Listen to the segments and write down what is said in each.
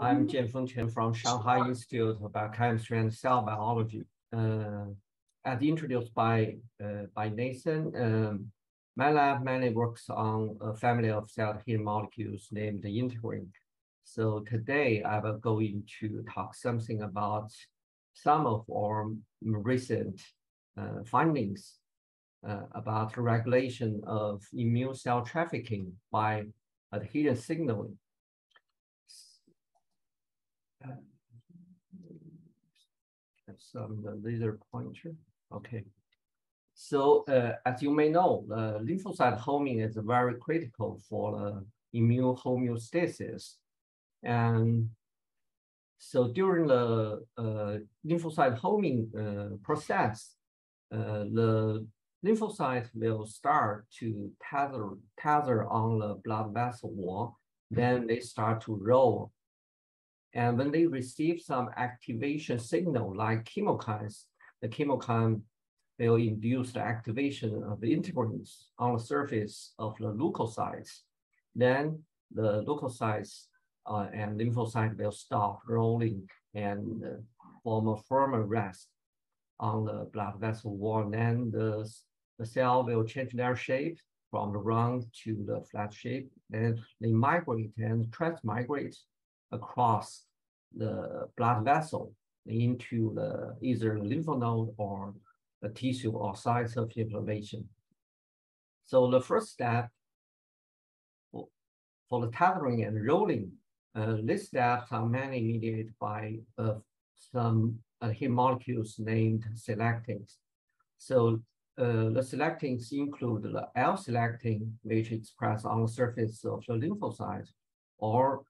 I'm Jianfeng Chen from Shanghai Institute of Biochemistry and Cell Biology. Uh, as introduced by uh, by Nathan, um, my lab mainly works on a family of cell adhesion molecules named the integrin. So today I will go into talk something about some of our recent uh, findings uh, about regulation of immune cell trafficking by adhesion signaling. Uh, some the laser pointer. Okay. So uh, as you may know, uh, lymphocyte homing is very critical for uh, immune homeostasis. And so during the uh, lymphocyte homing uh, process, uh, the lymphocyte will start to tether, tether on the blood vessel wall. Then they start to roll and when they receive some activation signal like chemokines, the chemokine will induce the activation of the integrins on the surface of the leukocytes. Then the leukocytes uh, and lymphocyte will stop rolling and uh, form a firmer rest on the blood vessel wall. Then the, the cell will change their shape from the round to the flat shape. Then they migrate and transmigrate across the blood vessel into the either lymph node or the tissue or sites of inflammation. So the first step for, the tethering and rolling, uh, these steps are mainly mediated by uh, some uh, molecules named selectins. So uh, the selectins include the L-selectin, which is expressed on the surface of the lymphocyte, or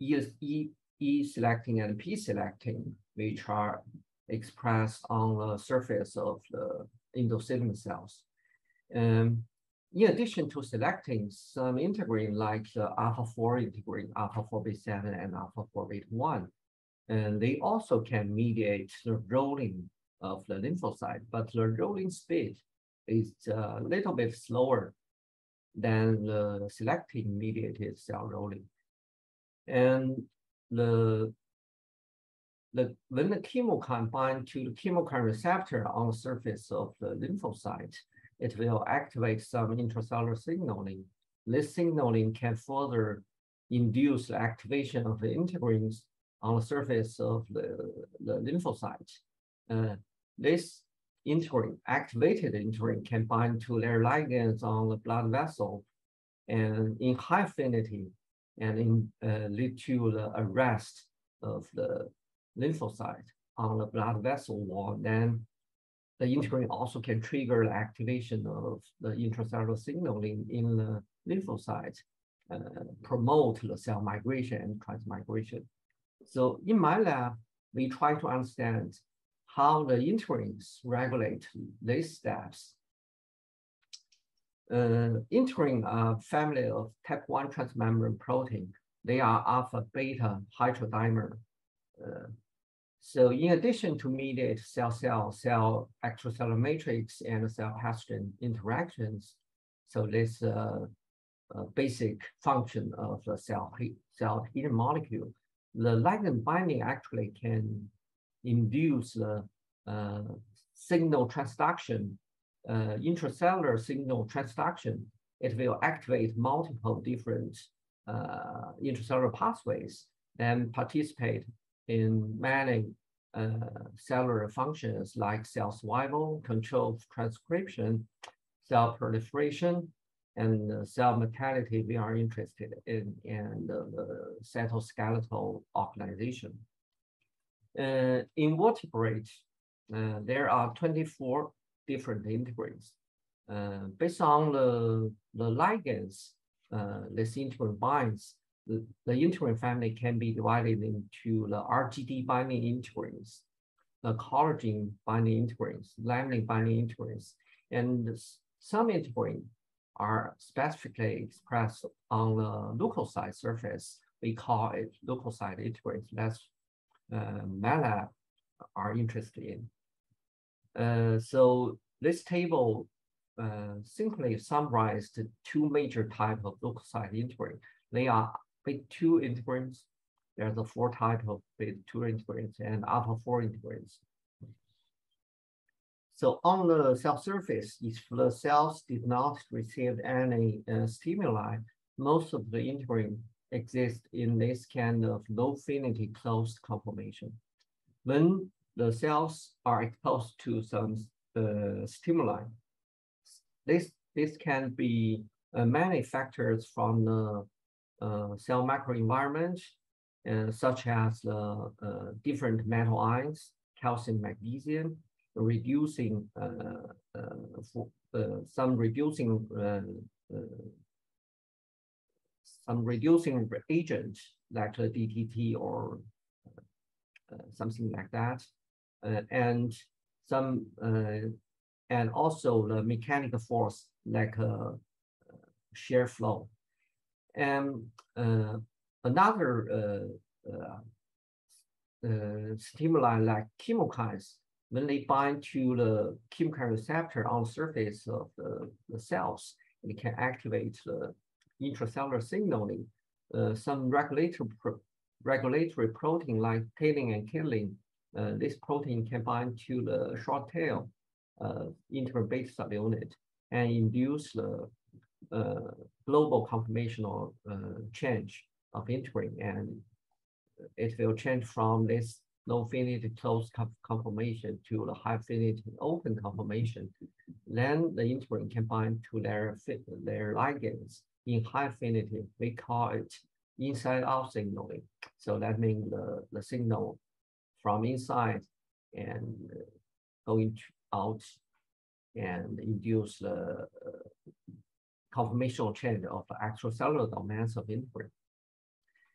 E, E-selectin and P-selecting, which are expressed on the surface of the endothelium cells. Um, in addition to selecting some integrin like the alpha-4 integrin, alpha-4 beta-7 and alpha-4 beta and they also can mediate the rolling of the lymphocyte, but the rolling speed is a little bit slower than the selectin mediated cell rolling. And the the when the chemokine bind to the chemokine receptor on the surface of the lymphocyte, it will activate some intracellular signaling. This signaling can further induce the activation of the integrins on the surface of the, the lymphocyte. Uh, this integrin, activated integrin, can bind to their ligands on the blood vessel and in high affinity and in, uh, lead to the arrest of the lymphocyte on the blood vessel wall, then the integrin also can trigger the activation of the intracellular signaling in the lymphocyte, uh, promote the cell migration and transmigration. So in my lab, we try to understand how the integrins regulate these steps uh, integrin a family of type 1 transmembrane protein. They are alpha beta hydrodimer. Uh, so in addition to mediate cell-cell, cell extracellular matrix and cell pathogen interactions, so this uh, uh, basic function of the cell cell adhesion molecule, the ligand binding actually can induce the uh, signal transduction uh, intracellular signal transduction, it will activate multiple different uh, intracellular pathways and participate in many uh, cellular functions like cell survival, control of transcription, cell proliferation, and cell mortality we are interested in, and the cytoskeletal organization. Uh, in vertebrates, uh, there are 24 different integrins. Uh, based on the, the ligands uh, this integrin binds, the, the integrin family can be divided into the RGD binding integrins, the collagen binding integrins, laminin binding integrins, and some integrin are specifically expressed on the leukocyte surface. We call it leukocyte integrins. That's uh, MATLAB are interested in. Uh, so this table uh, simply summarized two major types of leukocyte integrin. They are big two integrins. there's a four type of beta 2 integrins and alpha 4 integrins. So on the cell surface, if the cells did not receive any uh, stimuli, most of the integrin exist in this kind of low affinity closed conformation. When the cells are exposed to some uh, stimuli, this, this can be uh, many factors from the uh, cell microenvironment, uh, such as the uh, different metal ions, calcium, magnesium, reducing uh, for, some reducing some reducing agent like DTT or something like that, and some and also the mechanical force like a shear flow. And uh, another uh, uh, stimuli like chemokines when they bind to the chemical receptor on the surface of the, the cells, it can activate the intracellular signaling. Uh, some regulatory, pro regulatory protein like tailin and chitin, uh, this protein can bind to the short tail uh, integrin beta subunit and induce the uh, global conformational uh, change of integrin and it will change from this low affinity closed conformation to the high affinity open conformation, then the integrin can bind to their, their ligands in high affinity. We call it inside out signaling. So that means the, the signal from inside and going out and induce the uh, conformational change of the extracellular domains of integrin.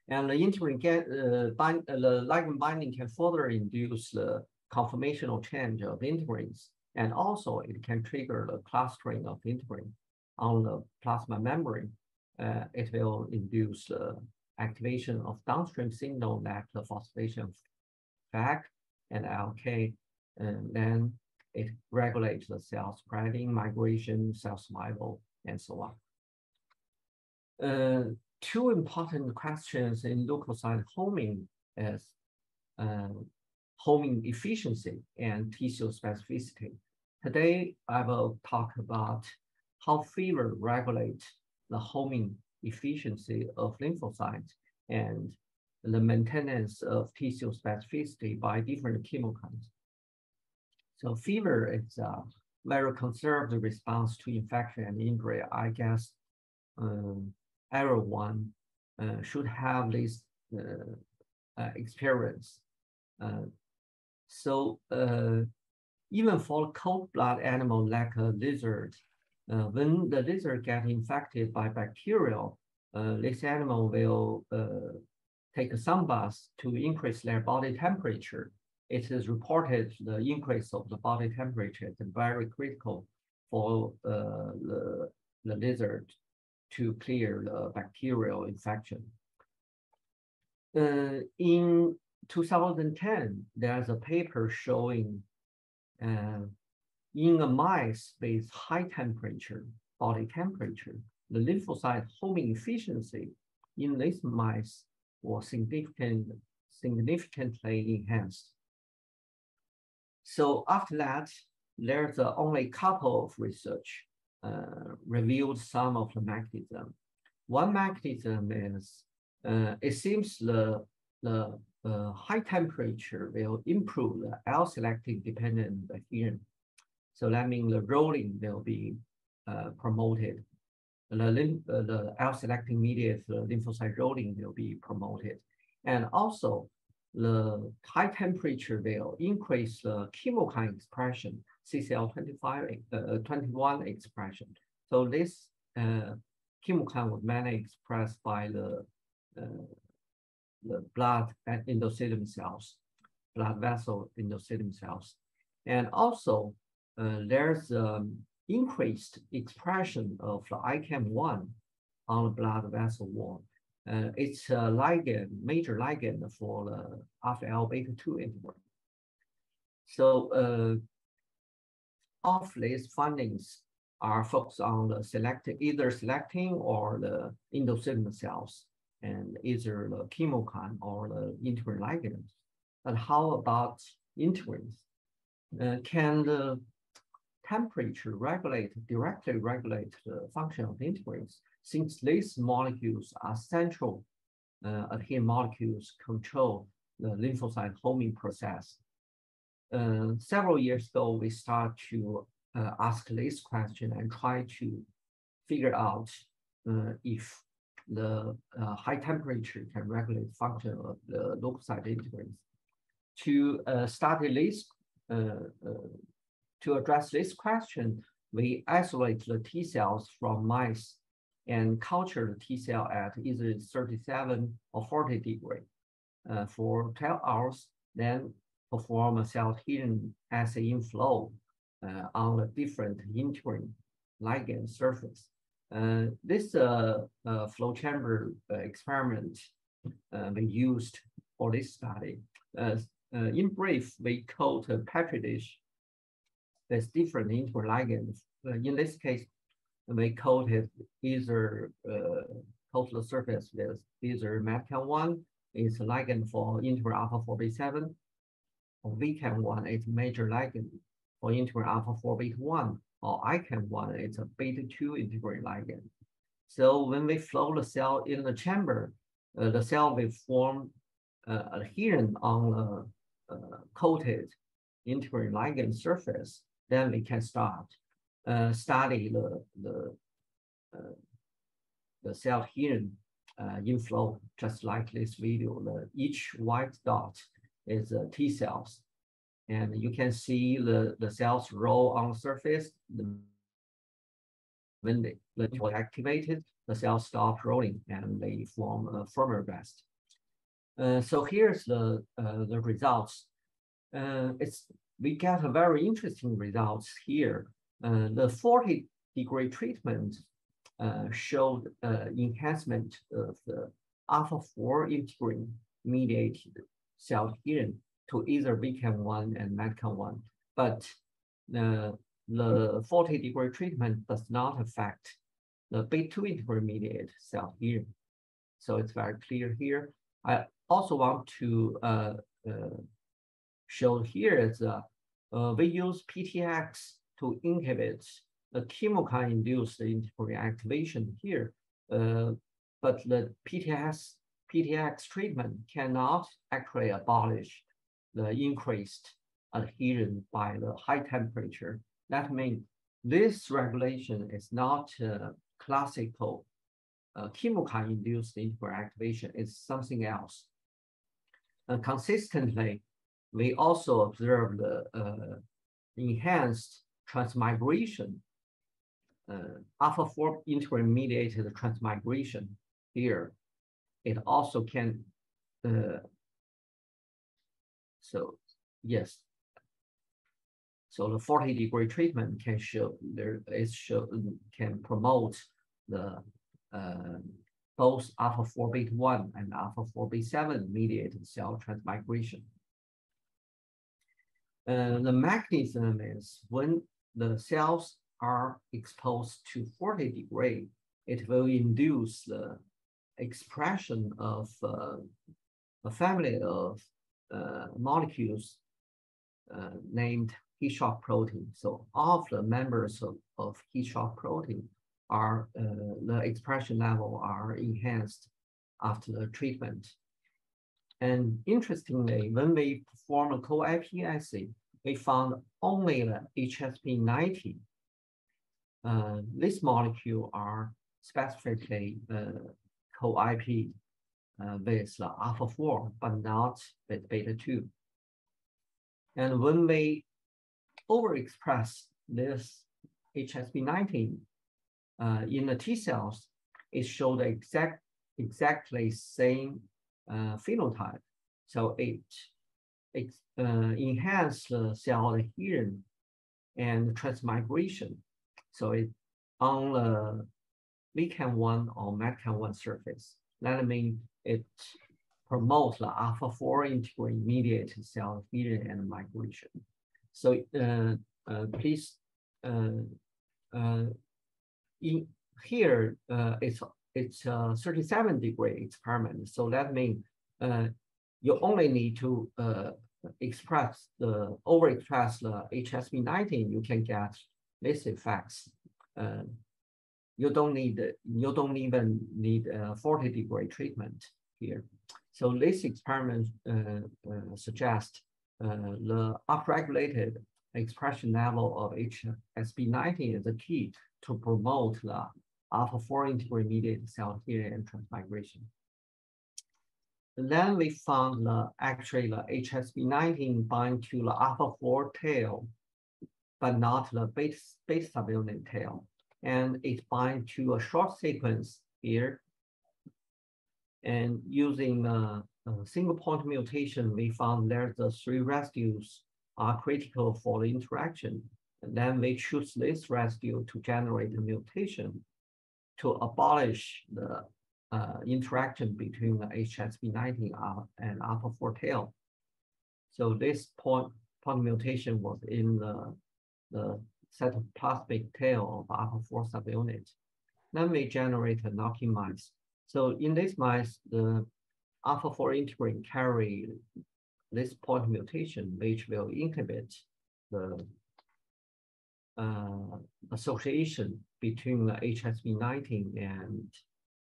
And the integrin get uh, bind, uh, the ligand binding can further induce the conformational change of integrins. And also it can trigger the clustering of integrin on the plasma membrane. Uh, it will induce the activation of downstream signal that the phosphorylation FAC and ALK. And then it regulates the cell spreading, migration, cell survival, and so on. Uh, two important questions in leukocyte homing is uh, homing efficiency and tissue specificity. Today, I will talk about how fever regulates the homing efficiency of lymphocytes and the maintenance of tissue specificity by different chemokines. So fever is a very conserved response to infection and injury. I guess um, everyone uh, should have this uh, uh, experience. so even for cold blood animal like a lizard, when the lizard get infected by bacterial, this animal will take a sunbath to increase their body temperature. It is reported the increase of the body temperature is very critical for uh, the, the lizard to clear the bacterial infection. Uh, in 2010, there's a paper showing uh, in a mice with high temperature, body temperature, the lymphocyte homing efficiency in these mice was significant, significantly enhanced. So after that, there's only a couple of research uh, revealed some of the mechanism. One mechanism is uh, it seems the the uh, high temperature will improve the L-selectin dependent adhesion. So that means the rolling will be uh, promoted. The, uh, the L-selectin mediated lymphocyte rolling will be promoted. And also the high temperature will increase the chemokine expression CCL25, uh, 21 expression. So this uh, chemokine was mainly expressed by the, uh, the blood endothelium cells, blood vessel endothelium cells. And also uh, there's um, increased expression of the ICAM1 on the blood vessel wall. Uh, it's a ligand, major ligand for the alpha beta 2 integrin. So uh, of these findings are focused on the selecting, either selecting or the endothelium cells. and either the chemokine or the integrin ligands. But how about integrins? Uh, can the temperature regulate, directly regulate the function of integrins, since these molecules are central uh, adherent molecules control the lymphocyte homing process. Uh, several years ago, we start to uh, ask this question and try to figure out uh, if the uh, high temperature can regulate function of the leukocyte integrins. To uh, study this, to address this question, we isolate the T cells from mice and culture the T cell at either 37 or 40 degree uh, for 12 hours, then perform a cell adhesion assay in flow uh, on a different integrin ligand surface. Uh, this uh, uh, flow chamber uh, experiment we used for this study. in brief, we coat a petri dish with different integrin ligands. in this case, we coated either uh, coat the surface with either METCAN1 is ligand for integrin alpha 4 beta or VCAN1 is major ligand for integrin alpha 4 beta 1, or ICAN1 is a beta 2 integrin ligand. So when we flow the cell in the chamber, uh, the cell will form uh, adherent on the uh, coated integrin ligand surface, then we can start uh, study the the uh, the cell here uh, inflow, just like this video. The each white dot is uh, T cells, and you can see the the cells roll on the surface. The, when they the were activated, the cells stop rolling and they form a firmer vest. Uh, so here's the uh, the results. Uh, it's we get a very interesting results here. Uh, the 40 degree treatment uh, showed uh, enhancement of the alpha-4 integrin mediated cell adherence to either VCAN1 and METCAN1. But the, the 40 degree treatment does not affect the beta-2 integrin mediated cell adherence. So it's very clear here. I also want to uh, uh, here is uh, we use PTX to inhibit the chemokine-induced integrin activation here. Uh, but the PTX, PTX treatment cannot actually abolish the increased adhesion by the high temperature. That means this regulation is not uh, classical uh, chemokine-induced integrin activation, it's something else. Uh, consistently, we also observe the uh, enhanced transmigration, uh, alpha 4 integrin mediated transmigration here. It also can, uh, so yes. So the 40 degree treatment can show there is show can promote the uh, both alpha 4 beta 1 and alpha 4 beta 7 mediated cell transmigration. Uh, the mechanism is when the cells are exposed to 40 degree, it will induce the expression of uh, a family of uh, molecules uh, named heat shock protein. So all of the members of, of heat shock protein are, uh, the expression level are enhanced after the treatment. And interestingly, when we perform a co-IP assay, we found only the HSP90. Uh, this molecule are specifically uh, co-IP uh, with the alpha-4, but not with beta-2. And when we overexpress this HSP19 uh, in the T cells, it showed the exact, exactly same uh, phenotype. So it uh, enhance the cell adherence and transmigration. So it on the VCAN1 or METCAN1 surface. That means it promotes the alpha-4 integrin mediated cell adherence and migration. So uh, uh, please, uh, uh, in here, uh, it's it's a 37 degree experiment. So that means uh, you only need to uh, express the overexpress the HSP19, you can get this effects. Uh, you don't need you don't even need a 40 degree treatment here. So this experiment uh, uh, suggests uh, the upregulated expression level of HSP19 is the key to promote the alpha-4 integrin mediated cell adhesion and transmigration. And then we found the actually the HSP19 bind to the alpha-4 tail, but not the beta, beta subunit tail. And it bind to a short sequence here. And using a, a single point mutation, we found there's the three residues are critical for the interaction. And then we choose this residue to generate a mutation to abolish the uh, interaction between the HSP19 and alpha-4 tail. So this point, point mutation was in the, the cytoplasmic tail of alpha-4 subunit. Then we generate a knocking mice. So in this mice, the alpha-4 integrin carry this point mutation, which will inhibit the uh, association between the HSP19 and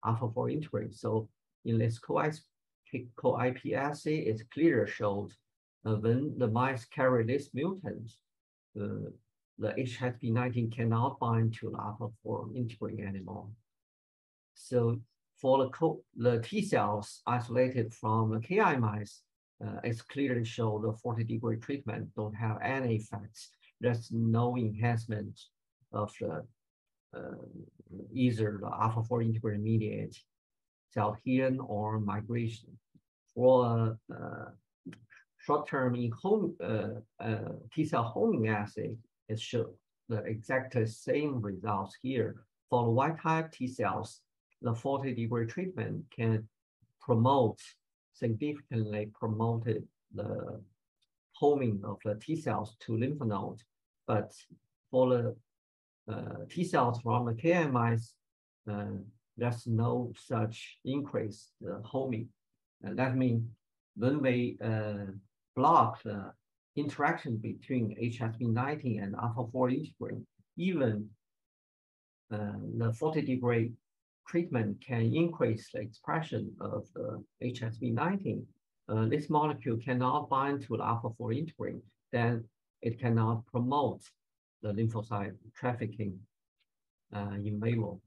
alpha-4 integrin. So in this co-IP assay, it's clear showed uh, when the mice carry this mutant, uh, the HSP19 cannot bind to the alpha-4 integrin anymore. So for the, co the T cells isolated from the KI mice, uh, it's clearly show the 40 degree treatment don't have any effects. There's no enhancement of the uh, either the alpha-4 integrin mediate cell adhesion or migration. For uh, short-term in home uh, uh, T-cell homing assay, it shows the exact same results here. For the wild-type T cells, the 40 degree treatment can promote significantly promoted the homing of the T cells to lymph node. But for the uh, T cells from the KMIs, uh, there's no such increase the homing. That means when we uh, block the interaction between HSP19 and alpha-4 integrin, even uh, the 40 degree treatment can increase the expression of the HSP19. Uh, this molecule cannot bind to the alpha-4 integrin, then it cannot promote the lymphocyte trafficking uh, in vivo.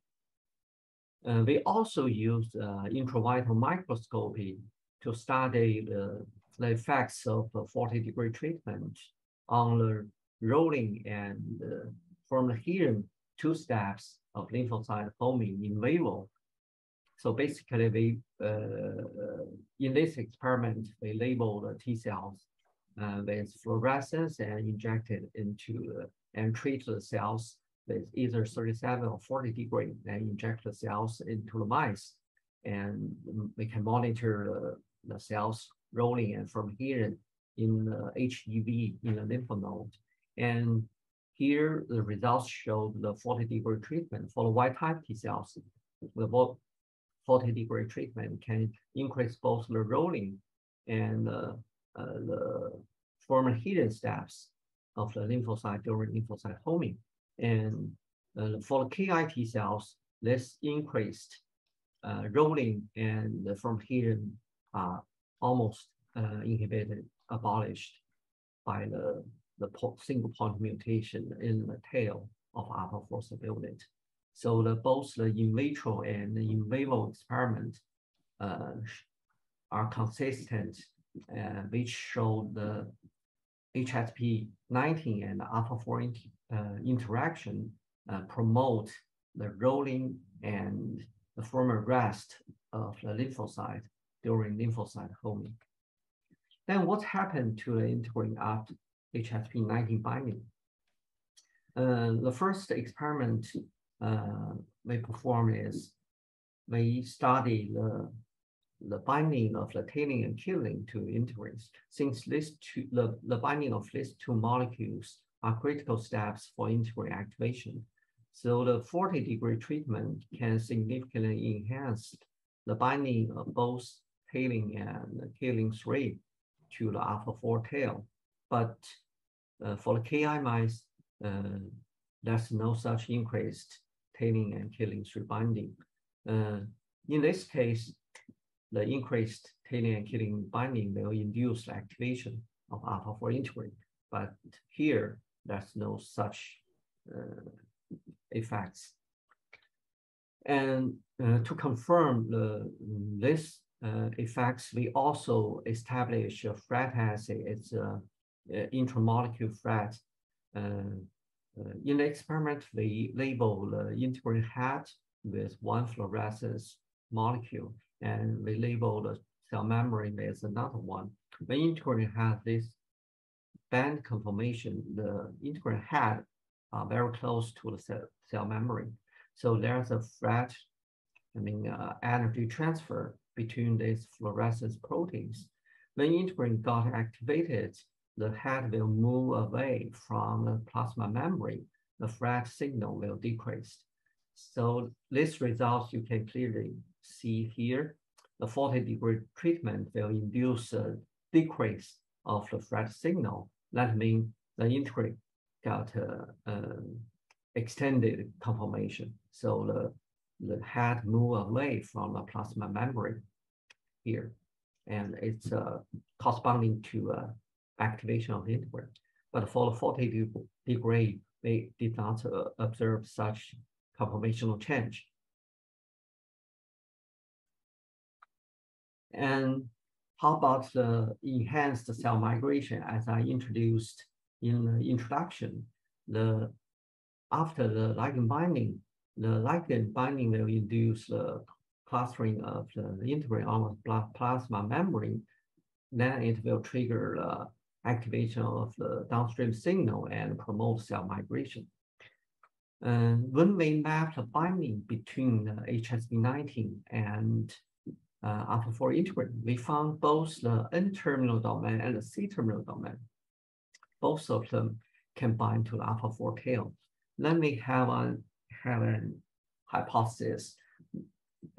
Uh, we also used uh, intravital microscopy to study the, the effects of the 40 degree treatment on the rolling and uh, from here two steps of lymphocyte homing in vivo. So basically, we uh, in this experiment, we label the T cells uh, with fluorescence and injected into and treat the cells with either 37 or 40 degree and inject the cells into the mice. And we can monitor the, the cells rolling and from here in the HEV in the lymph node. And here the results show the 40 degree treatment for the wild type T cells. The 40 degree treatment can increase both the rolling and uh, uh, the former hidden steps of the lymphocyte during lymphocyte homing. And uh, for the KIT cells, this increased uh, rolling and from here are almost uh, inhibited, abolished by the, the single point mutation in the tail of alpha-4 subunit. So the, both the in vitro and the in vivo experiment uh, are consistent, uh, which show the HSP19 and alpha-4 uh, interaction uh, promote the rolling and the former rest of the lymphocyte during lymphocyte homing. Then what happened to the integrin after HSP19 binding? Uh, the first experiment uh, we perform is we study the the binding of the tailing and killing to integrins, since these two, the, the binding of these two molecules are critical steps for integrin activation. So the 40 degree treatment can significantly enhance the binding of both tailing and killing three to the alpha 4 tail. But uh, for the KI mice, uh, there's no such increased tailing and killing three binding. Uh, in this case, the increased tailin and killing binding will induce activation of alpha 4 integrin. But here, there's no such uh, effects. And uh, to confirm the, this uh, effects, we also establish a FRET assay. It's a, a intramolecule FRET. Uh, uh, in the experiment, we label the integrin head with one fluorescence molecule, and we label the cell membrane as another one. The integrin has this band conformation. The integrin head are very close to the cell, cell membrane. So there's a FRET, I mean, uh, energy transfer between these fluorescence proteins. When integrin got activated, the head will move away from the plasma membrane. The FRET signal will decrease. So this results you can clearly see here. The 40 degree treatment will induce a decrease of the FRET signal. That means the integrin got uh, uh, extended conformation. So the, the head move away from the plasma membrane here. And it's uh, corresponding to uh, activation of the integrin. But for the 40 degree, they did not uh, observe such conformational change. And how about the enhanced cell migration as I introduced in the introduction? The after the ligand binding, the ligand binding will induce the clustering of the, integrin on the plasma membrane. Then it will trigger the activation of the downstream signal and promote cell migration. And when we map the binding between the HSP19 and uh, alpha 4 integrin, we found both the N-terminal domain and the C-terminal domain. Both of them can bind to the alpha 4 tail. Let me have an, have an hypothesis.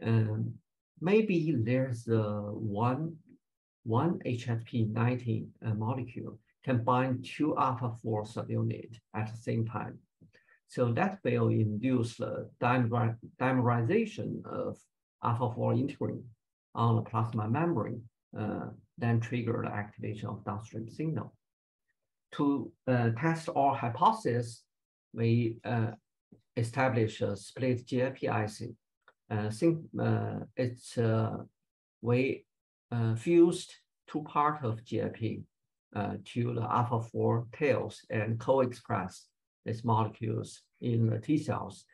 Um, maybe there's a one one HSP19 uh, molecule can bind two alpha-4 subunit at the same time. So that will induce the dimer dimerization of alpha-4 integrin on the plasma membrane, uh, then trigger the activation of downstream signal. To uh, test our hypothesis, we uh, establish a split GIP IC. Uh, think, uh, it's uh, we uh, fused two part of GIP to the alpha 4 tails and co-express these molecules in the T cells.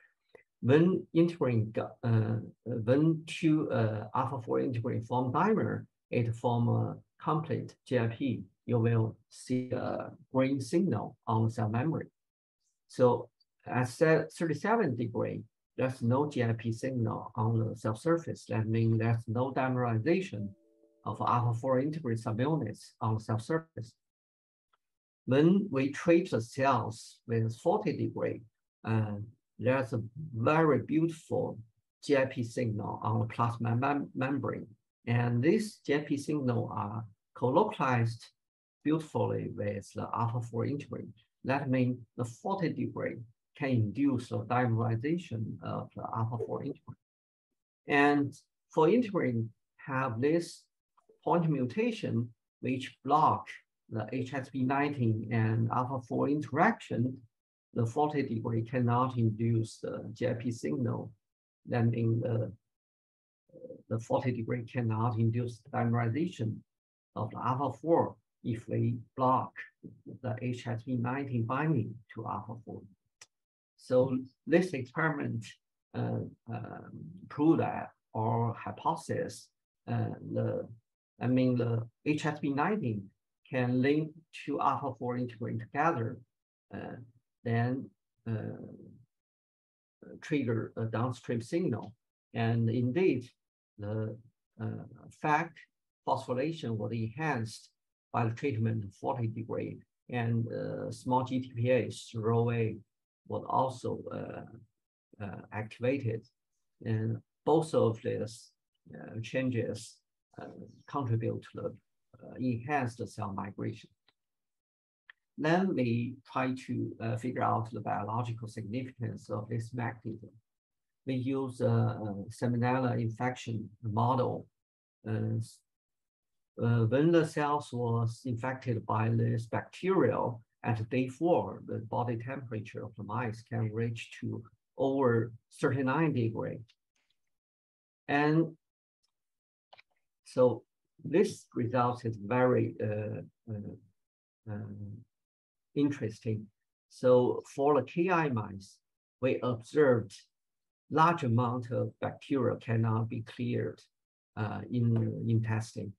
When integrin, uh, when two uh, alpha 4 integrin form dimer, it form a complete GIP. You will see a green signal on cell membrane. So at 37 degree, there's no GIP signal on the cell surface. That means there's no dimerization of alpha-4 integrin subunits on the cell surface. When we treat the cells with 40 degree, uh, there's a very beautiful GIP signal on the plasma mem membrane. And this GIP signal are co-localized beautifully with the alpha-4 integrin. That means the 40 degree can induce the dimerization of the alpha-4 integrin. And for integrin have this point mutation which block the HSP19 and alpha-4 interaction, the 40 degree cannot induce the GIP signal. Then in the, the 40 degree cannot induce the dimerization of the alpha-4 if we block the HSP19 binding to alpha-4. So this experiment uh, um, proved that our hypothesis, uh, the I mean, the HSP19 can link to alpha-4 integrin together, uh, then uh, trigger a downstream signal. And indeed, the uh, FACT phosphorylation was enhanced by the treatment of 40 degree and uh, small GTPase away was also uh, uh, activated. And both of these uh, changes uh, contribute to the uh, enhanced cell migration. Then we try to uh, figure out the biological significance of this mechanism. We use a, a salmonella infection model. Uh, uh, when the cells was infected by this bacterial at day four, the body temperature of the mice can reach to over 39 degree. And so this result is very uh, uh, uh interesting. So for the KI mice, we observed large amount of bacteria cannot be cleared uh, in, in testing.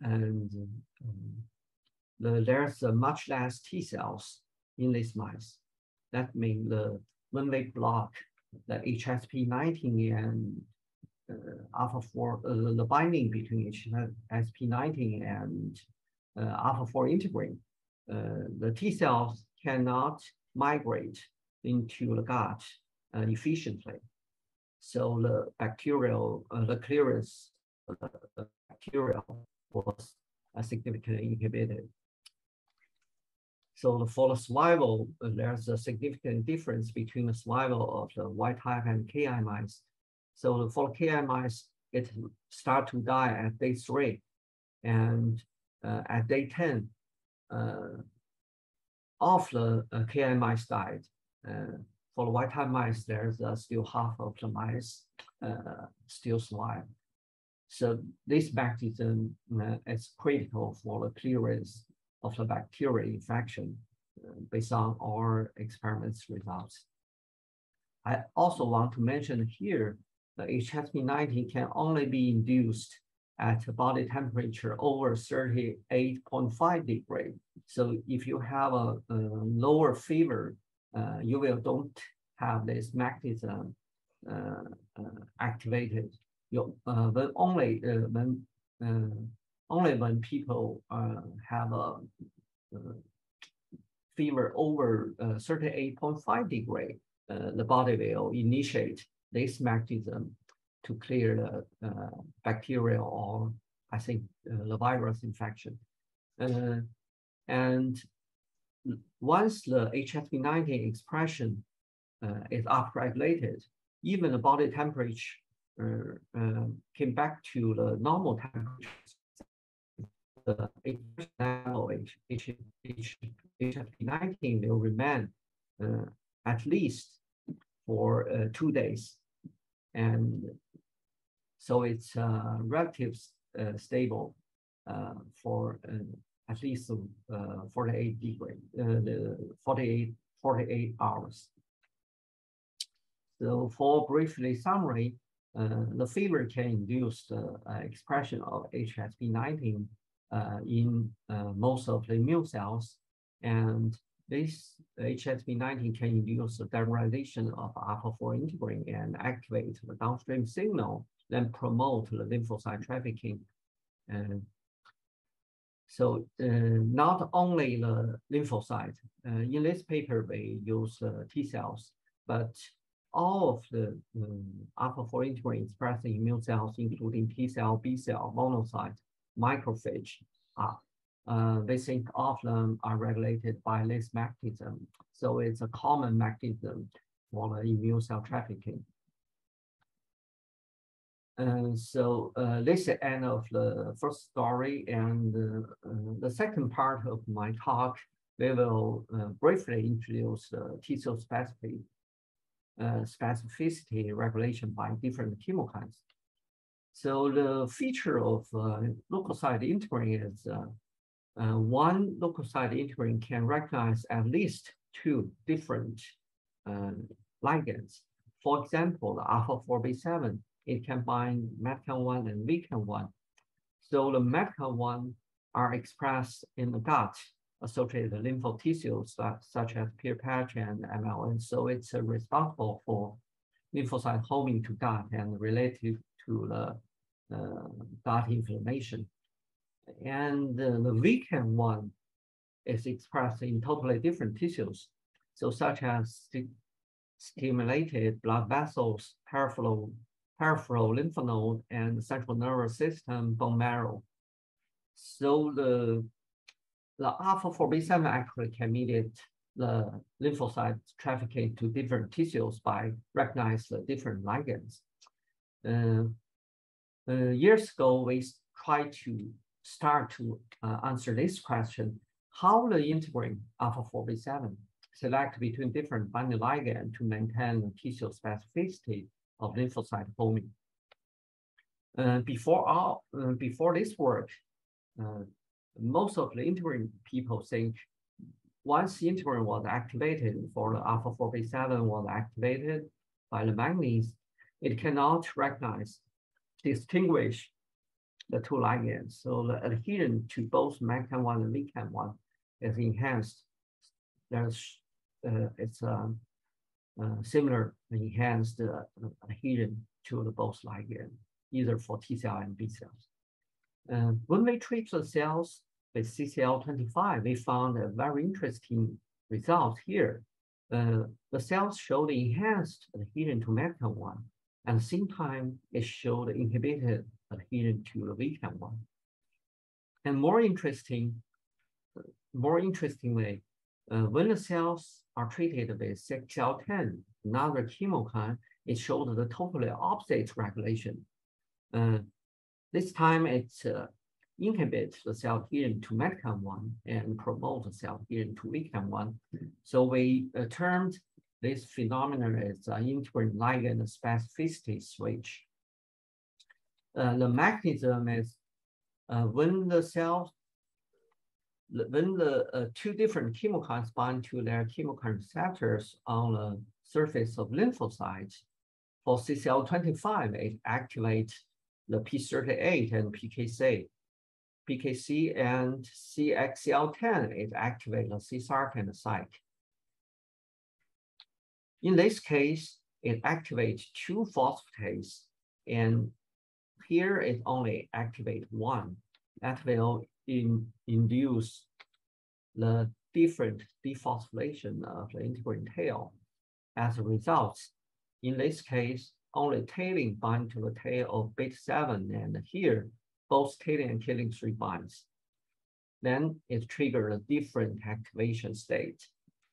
And um, the, there's much less T cells in these mice. That means the, when they block the HSP19 and uh, alpha 4, uh, the binding between HSP19 and uh, alpha 4 integrin, the T cells cannot migrate into the gut uh, efficiently. So the bacterial, uh, the clearance of the bacteria was significantly inhibited. So for the survival, there's a significant difference between the survival of the wild type and KI mice. So for KI mice, it start to die at day three. And uh, at day 10, uh, Uh, of the uh, KI mice died. Uh, for the wild type mice, there's uh, still half of the mice uh, still survive. So this mechanism is critical for the clearance of the bacterial infection based on our experiments results. I also want to mention here that HSP19 can only be induced at body temperature over 38.5 degree. So if you have a, a lower fever, uh, you will don't have this mechanism uh, uh, activated. You, uh, when only uh, when uh, only when people have a fever over 38.5 degree, the body will initiate this mechanism to clear the uh, bacterial or I think uh, the virus infection. Uh, and once the HSP19 expression uh, is upregulated, even the body temperature uh, uh, came back to the normal temperature. The level HSP19 will remain at least for two days. And so it's uh, relatively uh, stable uh, for at least 48 degree, the 48, 48 hours. So for briefly summary, uh, the fever can induce the uh, expression of HSP19 uh, in most of the immune cells. And this HSP19 can induce the dimerization of alpha-4 integrin and activate the downstream signal then promote the lymphocyte trafficking. And so uh, not only the lymphocyte, uh, in this paper, we use uh, T cells, but all of the um, alpha-4 integrin expressing immune cells, including T cell, B cell, monocyte, macrophage, are uh, they think all of them are regulated by this mechanism. So it's a common mechanism for the immune cell trafficking. And so uh, this is the end of the first story. And uh, the second part of my talk, we will uh, briefly introduce T cell specific, uh, specificity regulation by different chemokines. So the feature of uh, leukocyte integrin is uh, one leukocyte integrin can recognize at least two different ligands. For example, the alpha 4b7 it can bind METCON1 and VCAN1. So the METCON1 are expressed in the gut associated with lympho tissues such as Pir-Patch and MLN. So it's uh, responsible for lymphocyte homing to gut and related to the uh, gut inflammation. And the VCAN1 is expressed in totally different tissues. so such as st stimulated blood vessels, peripheral, peripheral lymph node, and central nervous system, bone marrow. So the, the alpha 4B7 actually can mediate the lymphocyte trafficking to different tissues by recognize the different ligands. Uh, uh, years ago, we tried to start to uh, answer this question, how the integrin alpha 4 beta 7 select between different binding ligand to maintain the tissue specificity of lymphocyte homing. Uh, before all, uh, before this work, uh, most of the integrin people think once the integrin was activated for the alpha 4 beta 7 was activated by the manganese, it cannot recognize, distinguish the two ligands. So the adherence to both MAdCAM1 and VCAM1 is enhanced. There's uh, it's um, uh, similar enhanced uh, adhesion to the both ligand, either for T cell and B cells. When we treat the cells with CCL25, we found a very interesting result here. Uh, the cells showed enhanced adhesion to MAdCAM1, at the same time, it showed inhibited adhesion to the VCAM1. And more interesting, more interestingly, uh, when the cells are treated with CXCL10, another chemokine, it showed the totally opposite regulation. Uh, this time it uh, inhibits the cell adhesion to MAdCAM1 and promotes the cell adhesion to VCAM1. So we uh, termed this phenomenon as an integrin ligand specificity switch. Uh, the mechanism is uh, when the cell when the uh, two different chemokines bind to their chemokine receptors on the surface of lymphocytes, for CCL25, it activates the P38 and PKC. PKC and CXCL10, it activates the c-Src and Syk. In this case, it activates two phosphatase, and here it only activate one. That will in, induce the different dephosphorylation of the integrin tail. As a result, in this case, only talin bind to the tail of beta 7, and here, both talin and kindlin 3 binds. Then it triggers a different activation state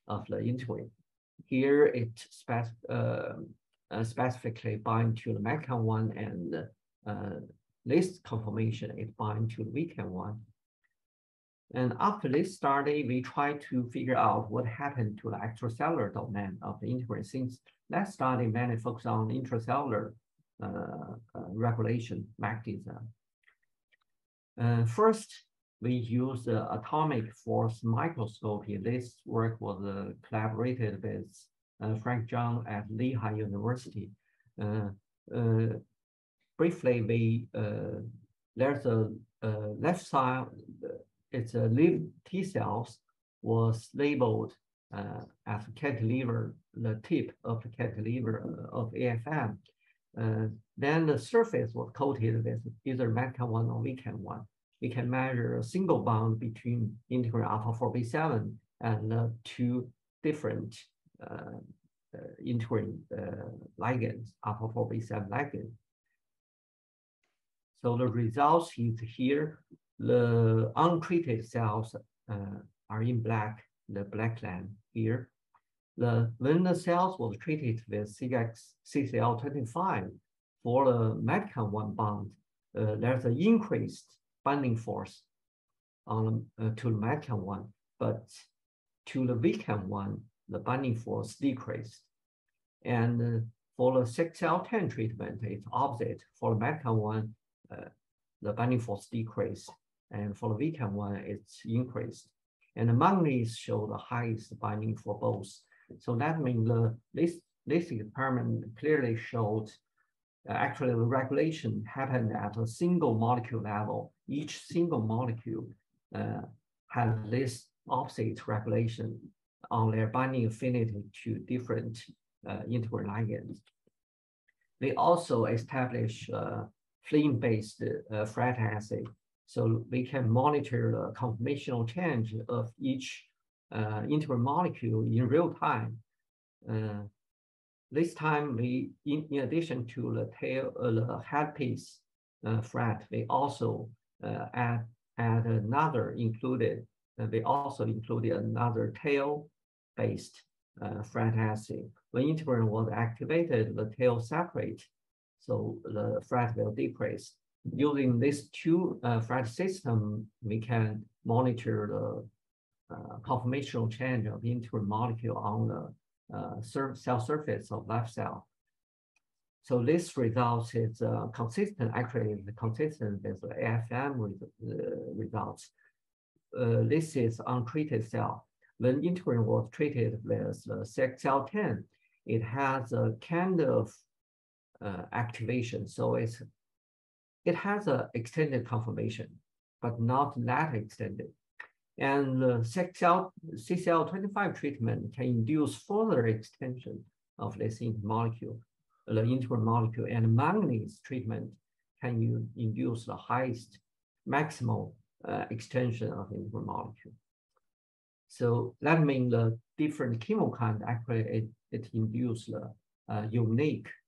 of the integrin. Here it spec uh, uh, specifically bind to the MAdCAM1 and uh, this conformation it bind to the VCAM1. And after this study, we try to figure out what happened to the extracellular domain of the integrin since that study mainly focused on intracellular uh, uh, regulation mechanism. Uh, first, we use the atomic force microscopy. This work was uh, collaborated with uh, Frank Zhang at Lehigh University. Uh, briefly, we there's a left side its uh, T cells was labeled uh, as cantilever, the tip of the cantilever uh, of AFM. Uh, then the surface was coated with either MAdCAM1 or VCAM1. We can measure a single bond between integrin alpha 4 B7 and uh, two different uh, uh, integrin ligands, alpha 4 B7 ligand. So the results is here the untreated cells uh, are in black, the black line here. The, when the cells was treated with CX, CCL25 for the MAdCAM1 bond, uh, there's an increased binding force on uh, to the MAdCAM1, but to the VCAM1, the binding force decreased. And uh, for the CXCL10 treatment, it's opposite. For the MAdCAM1, uh, the binding force decreased and for the VCAM1, it's increased. And the manganese show the highest binding for both. So that means the, this, this experiment clearly showed uh, actually the regulation happened at a single molecule level. Each single molecule uh, has this opposite regulation on their binding affinity to different uh, integrin ligands. They also establish uh, flame-based uh, assay so we can monitor the conformational change of each uh, intermolecule in real time. Uh, this time, we, in, in addition to the tail, uh, the headpiece uh, fret, we also uh, add, add another included, uh, we also included another tail-based uh, fret assay. When integrin was activated, the tail separate, so the fret will decrease. Using this two uh, fret system, we can monitor the uh, conformational change of integrin molecule on the uh, sur cell surface of live cell. So this result is uh, consistent, actually consistent with the AFM re uh, results. Uh, this is untreated cell. When integrin was treated with uh, cell 10, it has a kind of activation. So it's it has an extended conformation, but not that extended. And the CCL25 treatment can induce further extension of this intermolecule, the intermolecule, and manganese treatment can you induce the highest maximal uh, extension of intermolecule. So that means the different chemokine actually it, it induces the uh, unique, uh, uh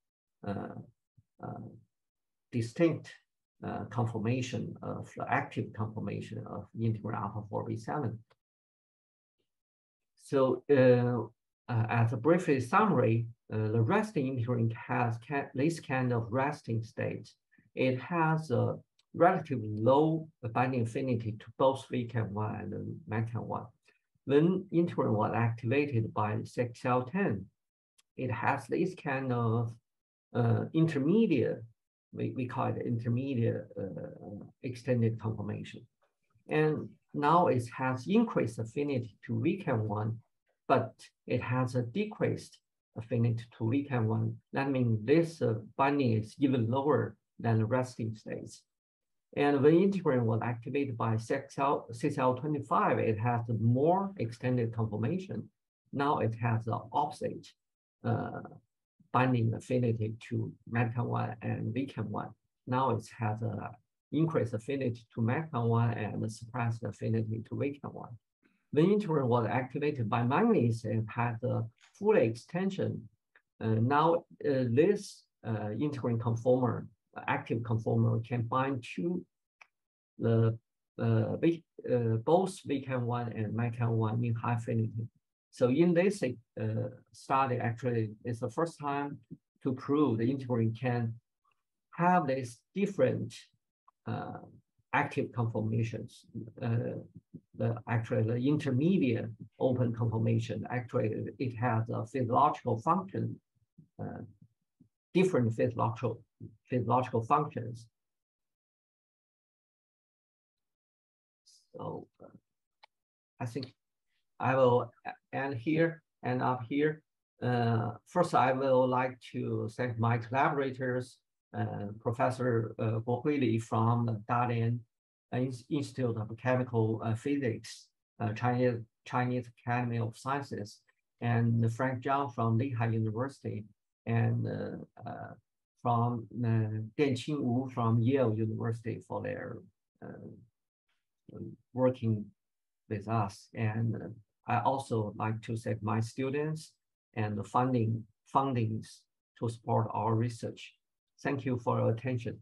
distinct uh, conformation of the active conformation of integrin alpha 4b7. So uh, uh, as a brief summary, uh, the resting integrin has this kind of resting state. It has a relatively low binding affinity to both VCAM1 and MAdCAM1. When integrin was activated by 6L10, it has this kind of uh, intermediate we, we call it intermediate uh, extended conformation. And now it has increased affinity to VCAM1, but it has a decreased affinity to VCAM1. That means this uh, binding is even lower than the resting states. And when integrin was activated by CXL, CCL25, it has more extended conformation. Now it has the opposite uh, binding affinity to MAdCAM1 and VCAM1. Now it has a increased affinity to MAdCAM1 and suppressed affinity to VCAM1. The integrin was activated by manganese and had a full extension. Uh, now uh, this uh, integrin conformer, active conformer, can bind to the uh, uh, both VCAM1 and MAdCAM1 in high affinity. So in this uh, study, actually, it's the first time to prove the integrin can have these different uh, active conformations. Uh, the actually the intermediate open conformation actually it has a physiological function, uh, different physiological physiological functions. So uh, I think I will end here and up here. Uh, first, I will like to thank my collaborators, uh, Professor uh, Guohui Li from the Dalian Institute of Chemical uh, Physics, uh, Chinese, Chinese Academy of Sciences, and Frank Zhang from Lehigh University, and uh, from Dianqing Wu from Yale University for their working with us. And I also like to thank my students and the funding fundings to support our research. Thank you for your attention.